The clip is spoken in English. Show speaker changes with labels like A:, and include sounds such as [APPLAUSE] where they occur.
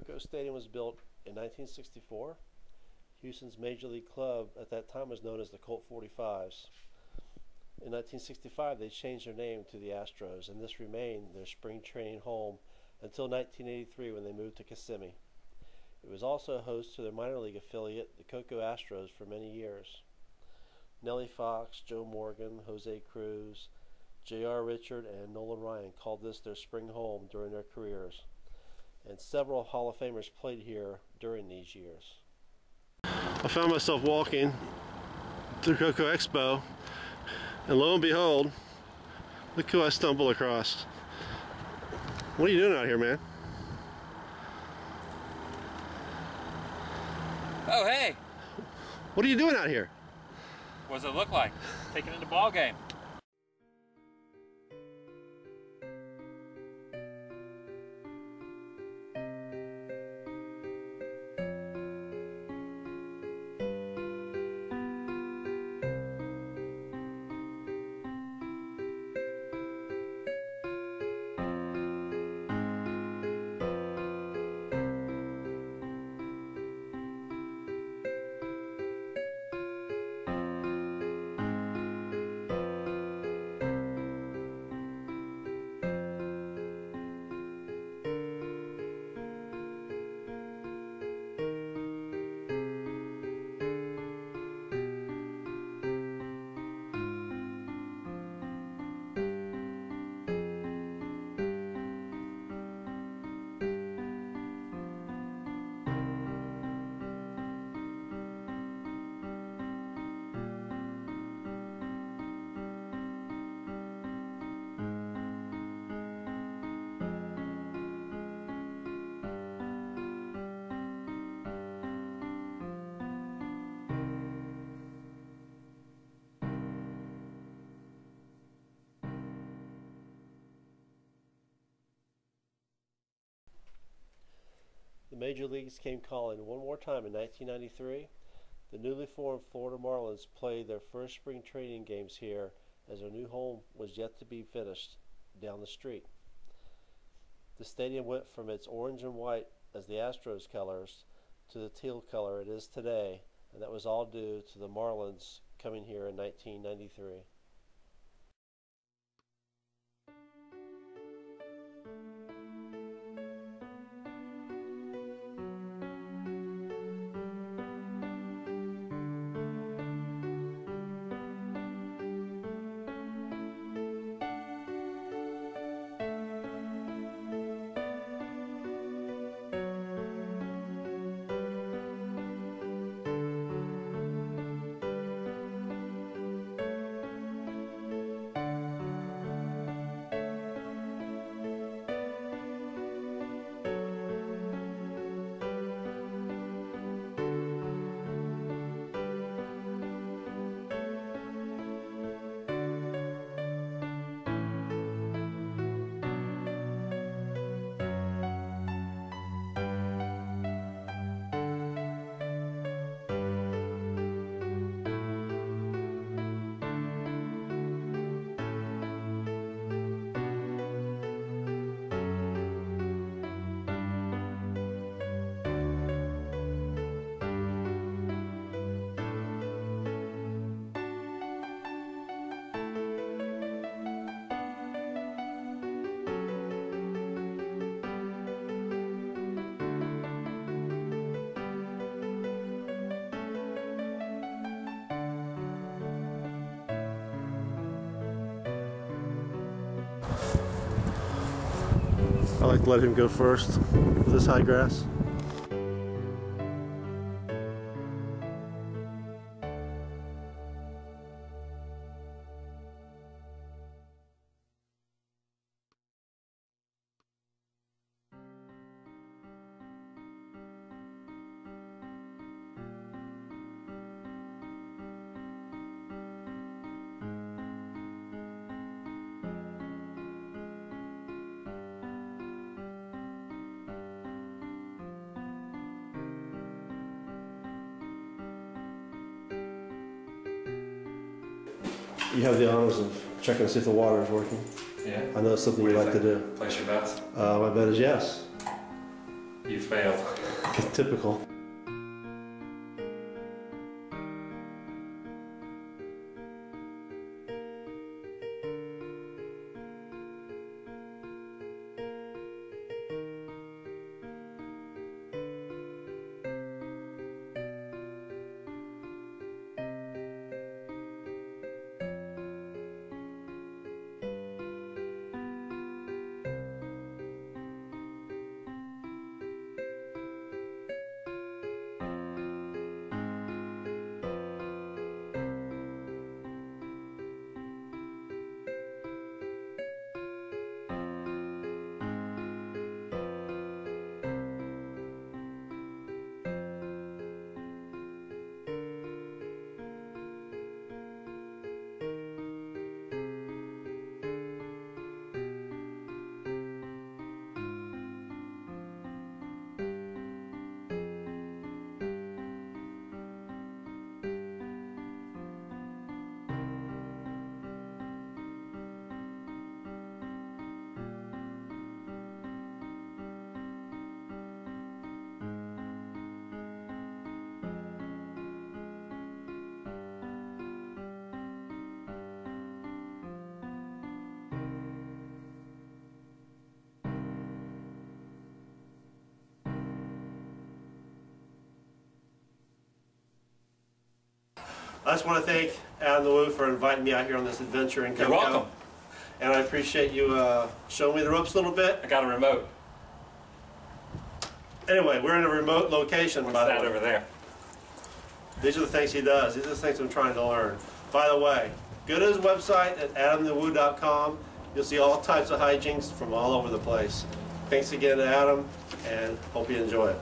A: Cocoa Stadium was built in 1964. Houston's major league club at that time was known as the Colt 45s. In 1965, they changed their name to the Astros, and this remained their spring training home until 1983 when they moved to Kissimmee. It was also host to their minor league affiliate, the Cocoa Astros, for many years. Nellie Fox, Joe Morgan, Jose Cruz, J.R. Richard, and Nolan Ryan called this their spring home during their careers, and several Hall of Famers played here during these years. I found myself walking through Cocoa Expo, and lo and behold, look who I stumbled across. What are you doing out here, man?
B: Oh, hey!
A: What are you doing out here?
B: What does it look like? Taking in the ball game.
A: Major leagues came calling one more time in 1993. The newly formed Florida Marlins played their first spring training games here as their new home was yet to be finished down the street. The stadium went from its orange and white as the Astros colors to the teal color it is today, and that was all due to the Marlins coming here in 1993. I like to let him go first with this high grass. You have the honors of checking to see if the water is working.
B: Yeah.
A: I know it's something
B: What
A: you like
B: you
A: to do.
B: Place your bets.
A: Uh, my bet is yes.
B: You failed. [LAUGHS]
A: Typical. I just want to thank Adam the Woo for inviting me out here on this adventure in
B: You're welcome.
A: And I appreciate you uh, showing me the ropes a little bit.
B: I got a remote.
A: Anyway, we're in a remote location,
B: What's
A: by the
B: that
A: way.
B: over there?
A: These are the things he does. These are the things I'm trying to learn. By the way, go to his website at adamthewoo.com. You'll see all types of hijinks from all over the place. Thanks again to Adam, and hope you enjoy it.